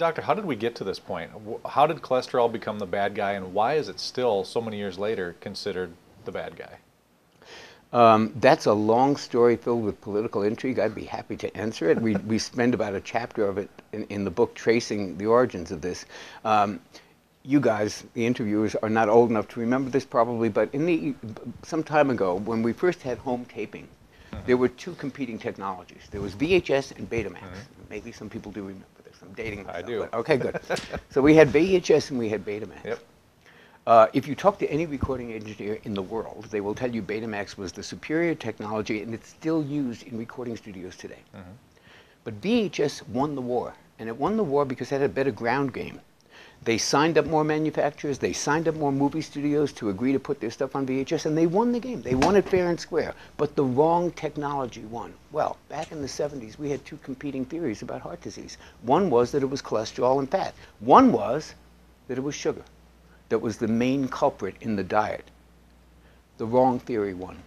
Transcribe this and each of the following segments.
Doctor, how did we get to this point? How did cholesterol become the bad guy, and why is it still, so many years later, considered the bad guy? Um, that's a long story filled with political intrigue. I'd be happy to answer it. We, we spend about a chapter of it in, in the book tracing the origins of this. Um, you guys, the interviewers, are not old enough to remember this probably, but in the, some time ago, when we first had home taping, there were two competing technologies. There was VHS and Betamax. Maybe some people do remember this. I'm dating myself. I do. okay, good. so we had VHS and we had Betamax. Yep. Uh, if you talk to any recording engineer in the world, they will tell you Betamax was the superior technology and it's still used in recording studios today. Mm-hmm. But VHS won the war, and it won the war because it had a better ground game. They signed up more manufacturers, they signed up more movie studios to agree to put their stuff on VHS, and they won the game. They won it fair and square, but the wrong technology won. Well, back in the 70s, we had two competing theories about heart disease. One was that it was cholesterol and fat. One was that it was sugar that was the main culprit in the diet. The wrong theory won.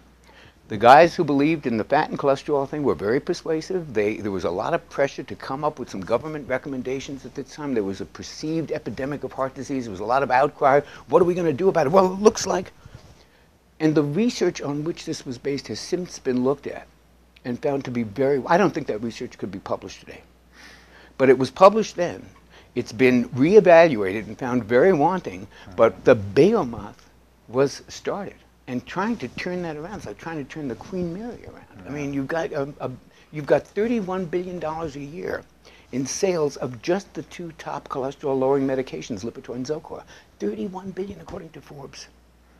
The guys who believed in the fat and cholesterol thing were very persuasive. They, there was a lot of pressure to come up with some government recommendations at the time. There was a perceived epidemic of heart disease. There was a lot of outcry. What are we going to do about it? Well, it looks like. And the research on which this was based has since been looked at and found to be very. I don't think that research could be published today. But it was published then. It's been reevaluated and found very wanting, but the Behemoth was started and trying to turn that around. It's like trying to turn the Queen Mary around. I mean, you've got a, a, you've got 31 billion dollars a year in sales of just the two top cholesterol-lowering medications, Lipitor and Zocor. 31 billion according to Forbes.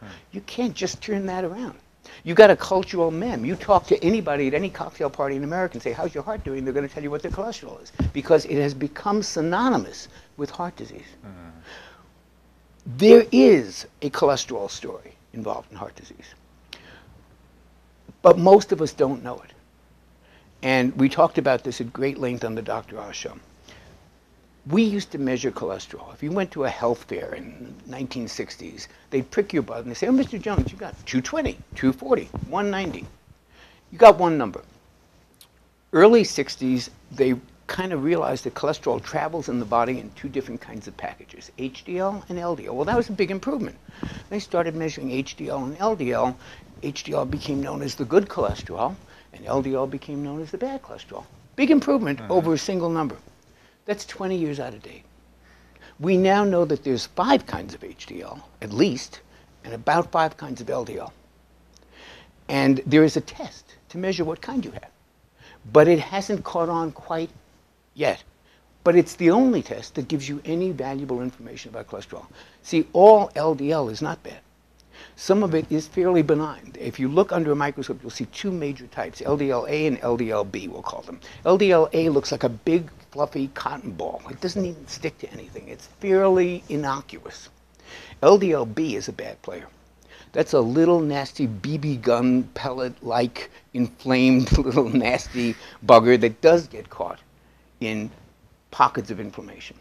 Hmm. You can't just turn that around. You got a cultural mem. You talk to anybody at any cocktail party in America and say, "How's your heart doing?" They're going to tell you what their cholesterol is because it has become synonymous with heart disease. Hmm. There is a cholesterol story involved in heart disease. But most of us don't know it. And we talked about this at great length on the Dr. Oz show. We used to measure cholesterol. If you went to a health fair in the 1960s, they'd prick your butt and they'd say, oh, Mr. Jones, you got 220, 240, 190. You got one number. Early 60s, they kind of realized that cholesterol travels in the body in two different kinds of packages, HDL and LDL. Well, that was a big improvement. They started measuring HDL and LDL. HDL became known as the good cholesterol, and LDL became known as the bad cholesterol. Big improvement mm-hmm. over a single number. That's 20 years out of date. We now know that there's five kinds of HDL, at least, and about five kinds of LDL. And there is a test to measure what kind you have. But it hasn't caught on quite yet. But it's the only test that gives you any valuable information about cholesterol. See, all LDL is not bad. Some of it is fairly benign. If you look under a microscope, you'll see two major types, LDL-A and LDL-B, we'll call them. LDL-A looks like a big, fluffy cotton ball. It doesn't even stick to anything. It's fairly innocuous. LDL-B is a bad player. That's a little nasty BB gun pellet-like inflamed little nasty bugger that does get caught in pockets of inflammation.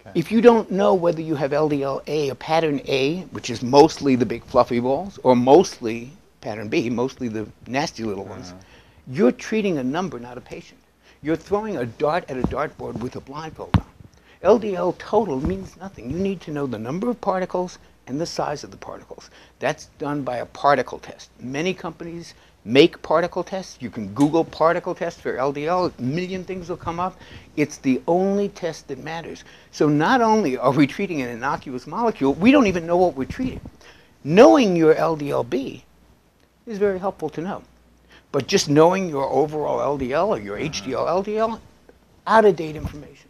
Okay. If you don't know whether you have LDL-A or pattern A, which is mostly the big fluffy balls, or mostly pattern B, mostly the nasty little ones, uh-huh. you're treating a number, not a patient. You're throwing a dart at a dartboard with a blindfold on. LDL total means nothing. You need to know the number of particles and the size of the particles. That's done by a particle test. Many companies make particle tests. You can Google particle tests for LDL. A million things will come up. It's the only test that matters. So not only are we treating an innocuous molecule, we don't even know what we're treating. Knowing your LDLB is very helpful to know. But just knowing your overall LDL or your mm-hmm. HDL LDL, out of date information.